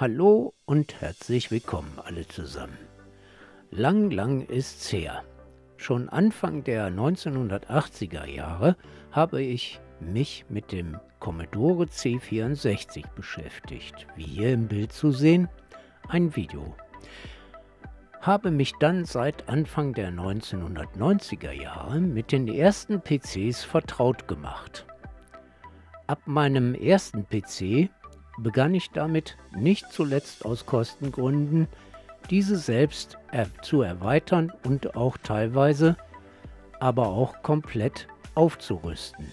Hallo und herzlich willkommen alle zusammen. Lang, lang ist's her. Schon Anfang der 1980er Jahre habe ich mich mit dem Commodore C64 beschäftigt, wie hier im Bild zu sehen, ein Video. Habe mich dann seit Anfang der 1990er Jahre mit den ersten PCs vertraut gemacht. Ab meinem ersten PC begann ich damit, nicht zuletzt aus Kostengründen, diese selbst er zu erweitern und auch teilweise, aber auch komplett aufzurüsten.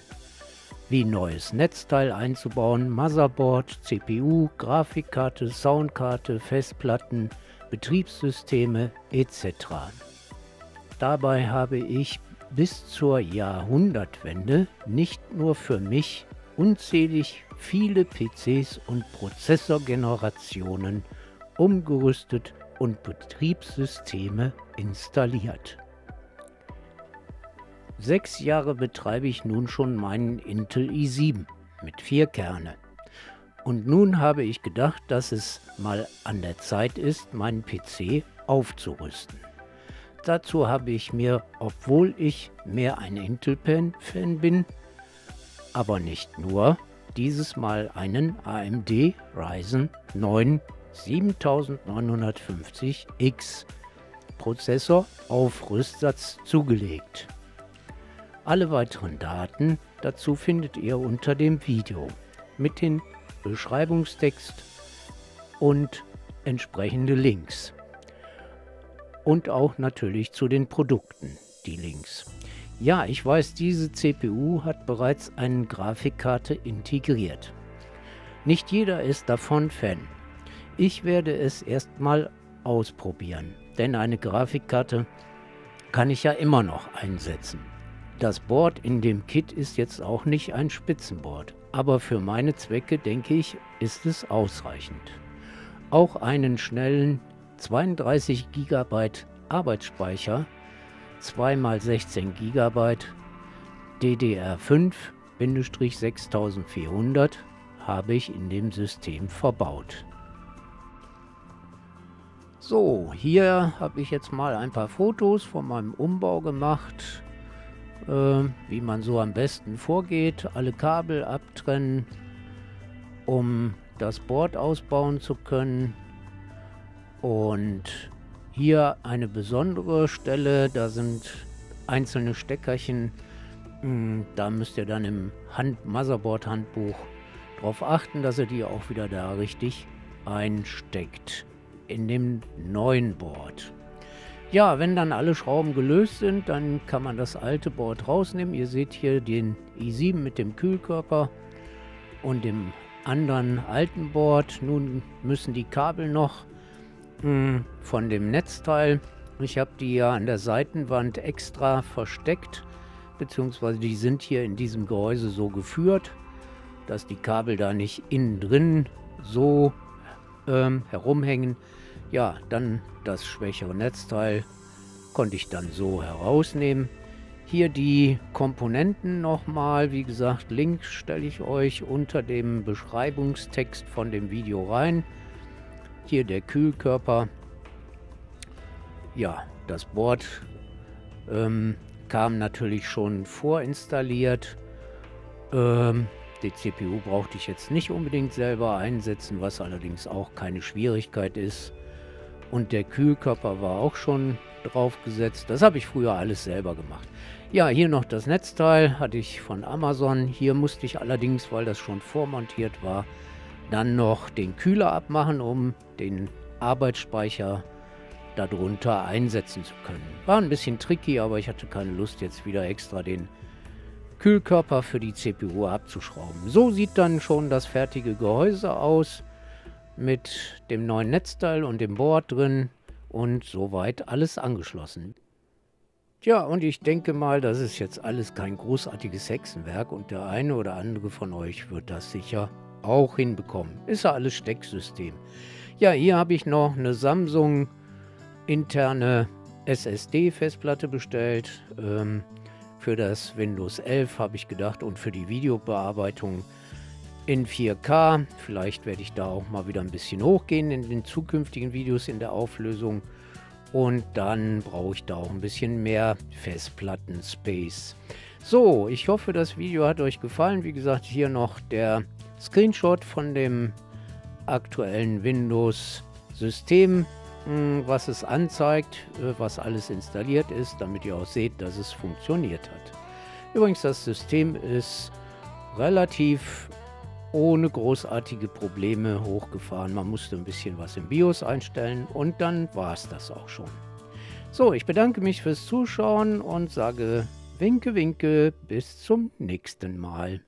Wie neues Netzteil einzubauen, Motherboard, CPU, Grafikkarte, Soundkarte, Festplatten, Betriebssysteme etc. Dabei habe ich bis zur Jahrhundertwende nicht nur für mich unzählig viele PCs und Prozessorgenerationen umgerüstet und Betriebssysteme installiert. Sechs Jahre betreibe ich nun schon meinen Intel i7 mit vier Kerne. Und nun habe ich gedacht, dass es mal an der Zeit ist, meinen PC aufzurüsten. Dazu habe ich mir, obwohl ich mehr ein Intel-Fan bin, aber nicht nur, dieses Mal einen AMD Ryzen 9 7950X Prozessor auf Rüstsatz zugelegt. Alle weiteren Daten dazu findet ihr unter dem Video mit dem Beschreibungstext und entsprechende Links. Und auch natürlich zu den Produkten die Links. Ja, ich weiß, diese CPU hat bereits eine Grafikkarte integriert. Nicht jeder ist davon Fan. Ich werde es erstmal ausprobieren, denn eine Grafikkarte kann ich ja immer noch einsetzen. Das Board in dem Kit ist jetzt auch nicht ein Spitzenboard, aber für meine Zwecke denke ich, ist es ausreichend. Auch einen schnellen 32 GB Arbeitsspeicher 2x16 GB DDR5-6400 habe ich in dem System verbaut. So, hier habe ich jetzt mal ein paar Fotos von meinem Umbau gemacht, äh, wie man so am besten vorgeht. Alle Kabel abtrennen, um das Board ausbauen zu können. Und hier eine besondere Stelle, da sind einzelne Steckerchen. Hm, da müsst ihr dann im Hand Motherboard-Handbuch darauf achten, dass ihr die auch wieder da richtig einsteckt. In dem neuen Board. Ja, wenn dann alle Schrauben gelöst sind, dann kann man das alte Board rausnehmen. Ihr seht hier den i7 mit dem Kühlkörper und dem anderen alten Board. Nun müssen die Kabel noch hm, von dem Netzteil. Ich habe die ja an der Seitenwand extra versteckt, beziehungsweise die sind hier in diesem Gehäuse so geführt, dass die Kabel da nicht innen drin so ähm, herumhängen. Ja, dann das schwächere Netzteil konnte ich dann so herausnehmen. Hier die Komponenten nochmal. Wie gesagt, Link stelle ich euch unter dem Beschreibungstext von dem Video rein. Hier der Kühlkörper. Ja, das Board ähm, kam natürlich schon vorinstalliert. Ähm, die CPU brauchte ich jetzt nicht unbedingt selber einsetzen, was allerdings auch keine Schwierigkeit ist. Und der Kühlkörper war auch schon draufgesetzt. Das habe ich früher alles selber gemacht. Ja, hier noch das Netzteil hatte ich von Amazon. Hier musste ich allerdings, weil das schon vormontiert war, dann noch den Kühler abmachen, um den Arbeitsspeicher darunter einsetzen zu können. War ein bisschen tricky, aber ich hatte keine Lust jetzt wieder extra den Kühlkörper für die CPU abzuschrauben. So sieht dann schon das fertige Gehäuse aus mit dem neuen Netzteil und dem Board drin und soweit alles angeschlossen. Ja, und ich denke mal, das ist jetzt alles kein großartiges Hexenwerk und der eine oder andere von euch wird das sicher auch hinbekommen. Ist ja alles Stecksystem. Ja, hier habe ich noch eine Samsung interne SSD-Festplatte bestellt. Ähm, für das Windows 11 habe ich gedacht und für die Videobearbeitung in 4K. Vielleicht werde ich da auch mal wieder ein bisschen hochgehen in den zukünftigen Videos in der Auflösung. Und dann brauche ich da auch ein bisschen mehr Festplatten-Space. So, ich hoffe, das Video hat euch gefallen. Wie gesagt, hier noch der Screenshot von dem aktuellen Windows-System, hm, was es anzeigt, äh, was alles installiert ist, damit ihr auch seht, dass es funktioniert hat. Übrigens, das System ist relativ ohne großartige Probleme hochgefahren. Man musste ein bisschen was im BIOS einstellen und dann war es das auch schon. So, ich bedanke mich fürs Zuschauen und sage Winke, winke, bis zum nächsten Mal.